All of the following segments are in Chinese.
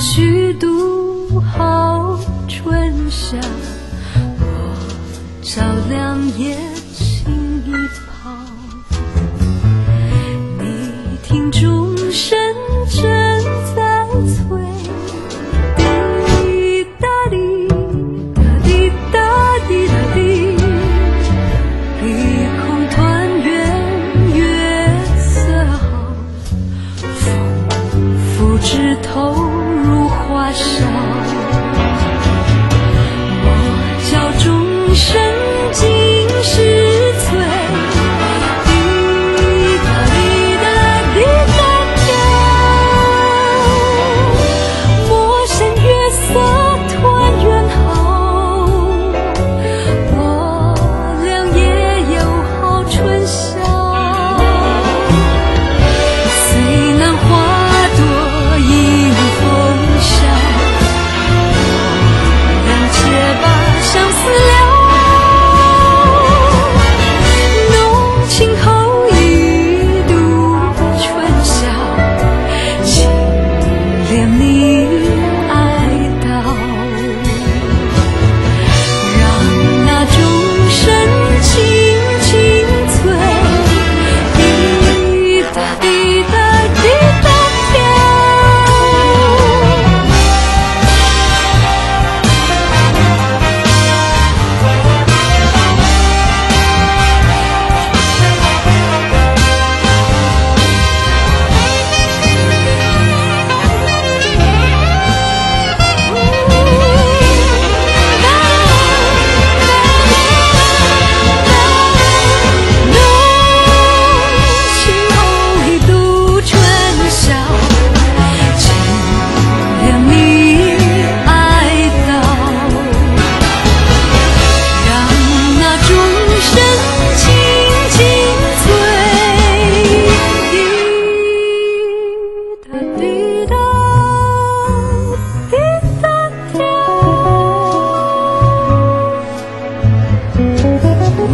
虚度好春夏我照亮夜 family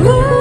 Woo!